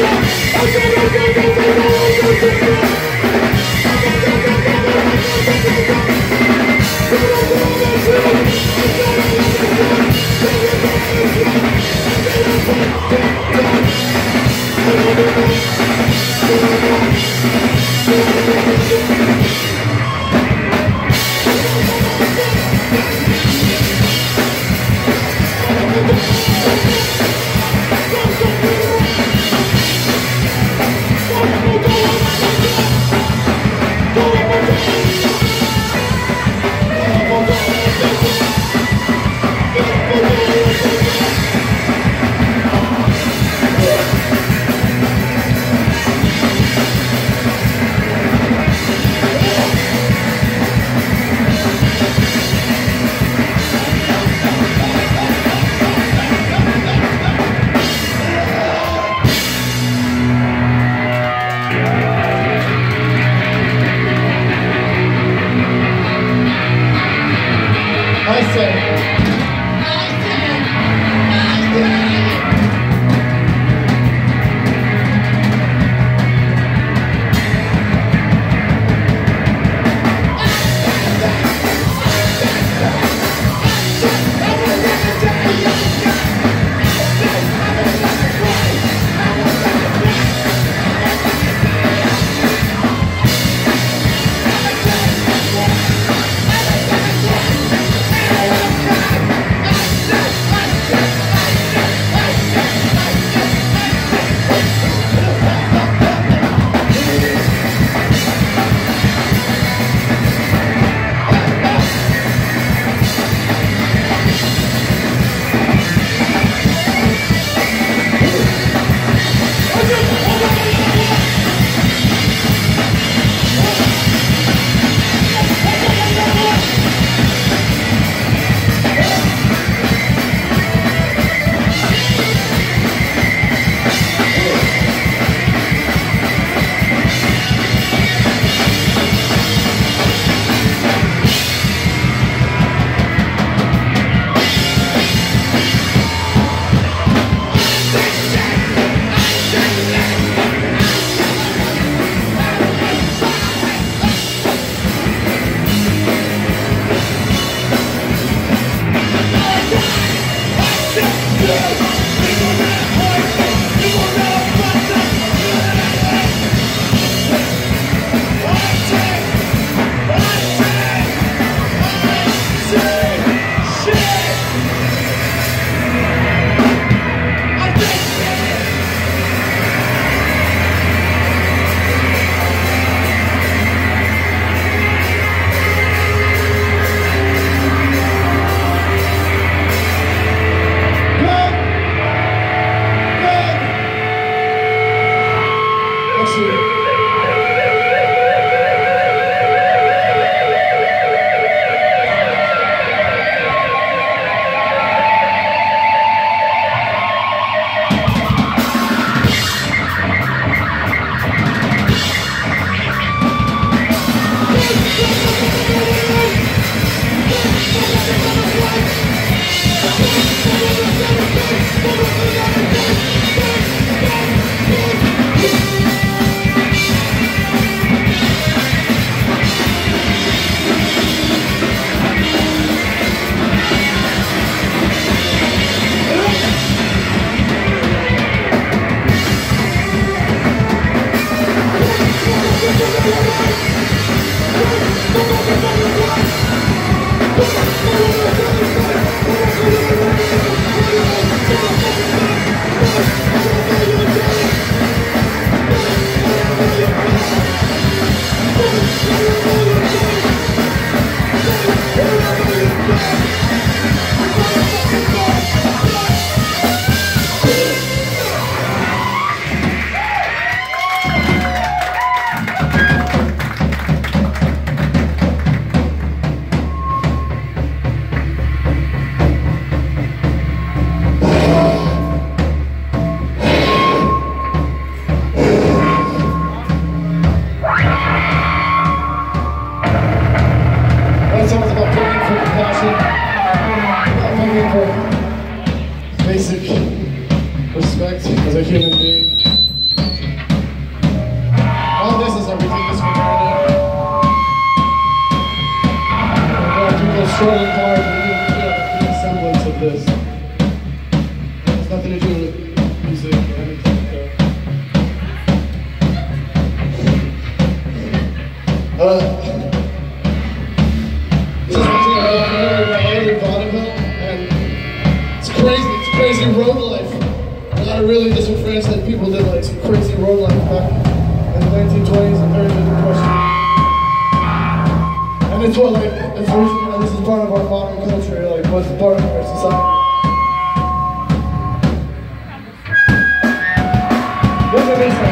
Thank really disenfranchised people did like some crazy road life back in the 1920s and 30s of the Depression. And it's what like it's reason this is part of our modern culture, like what's part of our society. Look at this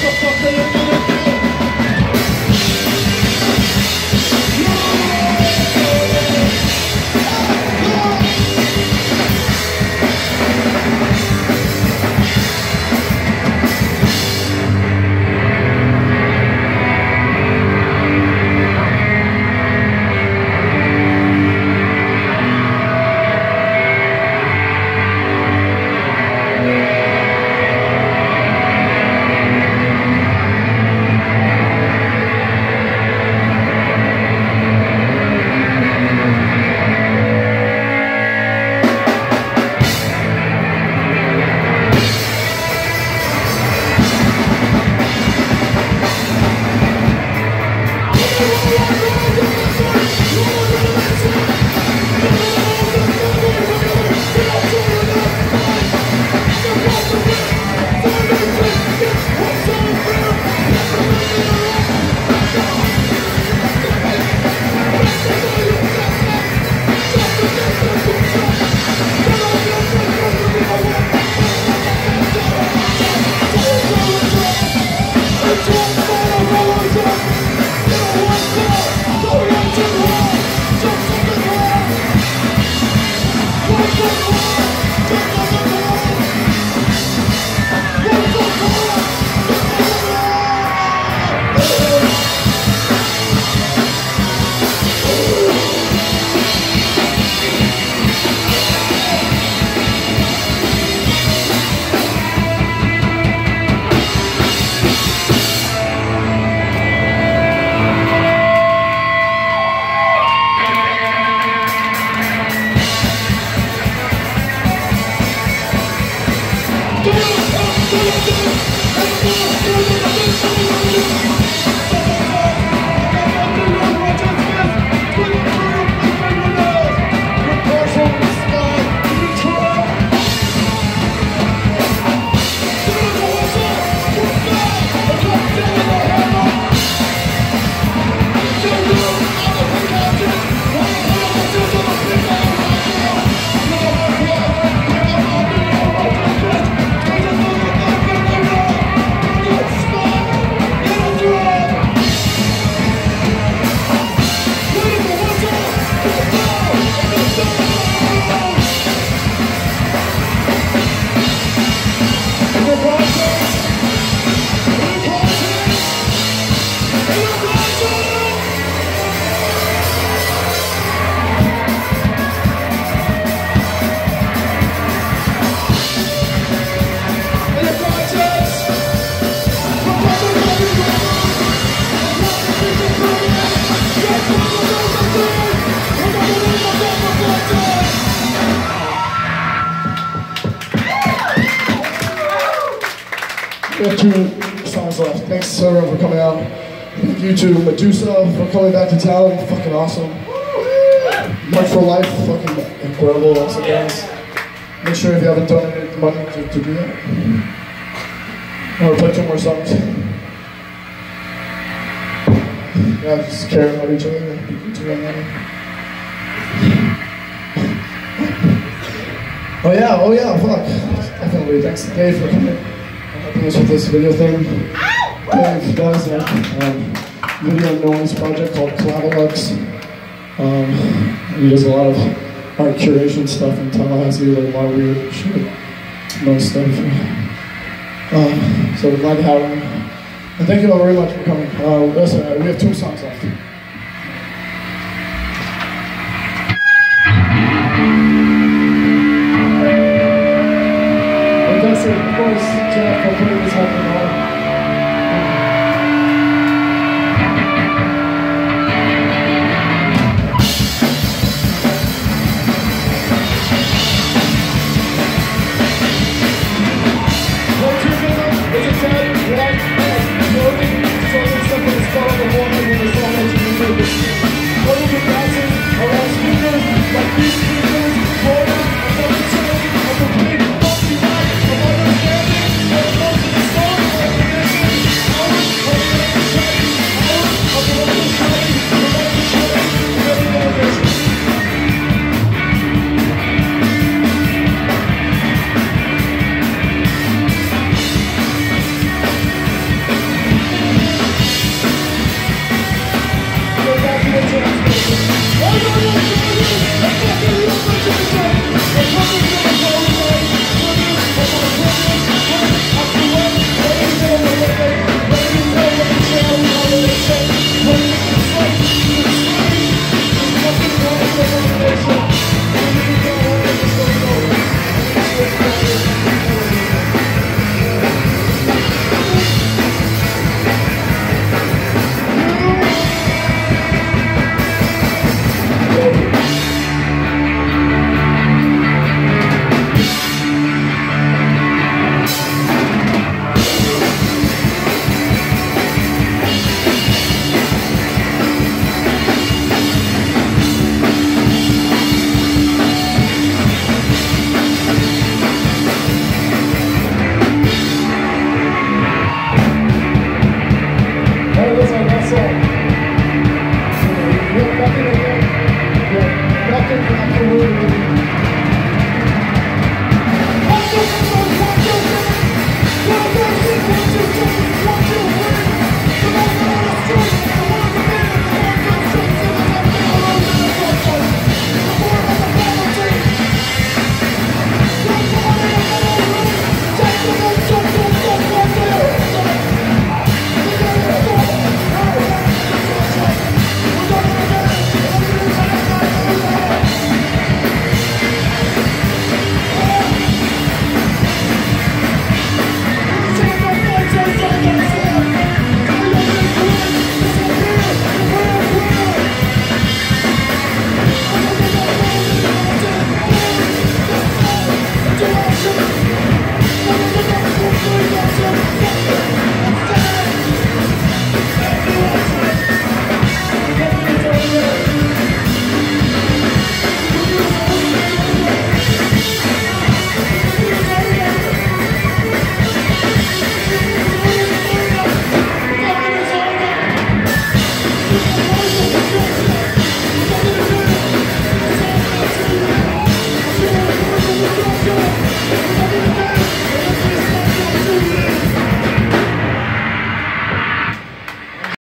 Gracias. Thank you. You to Medusa for coming back to town. Fucking awesome. March for Life, fucking incredible. Also, guys. Make sure if you haven't donated the money to, to do that. Or play two more songs. Yeah, just care about each other. Oh yeah, oh yeah, fuck. Definitely. Thanks Dave for coming helping us with this video thing. Does a um, video noise project called Clavilux. Um, he does a lot of art curation stuff in Tallahassee, like a lot of weird shit, noise stuff. Um, so we're glad to have him. And thank you all very much for coming. Uh, listen, uh, we have two songs left. Fantastic, of course, Jeff, for putting this up.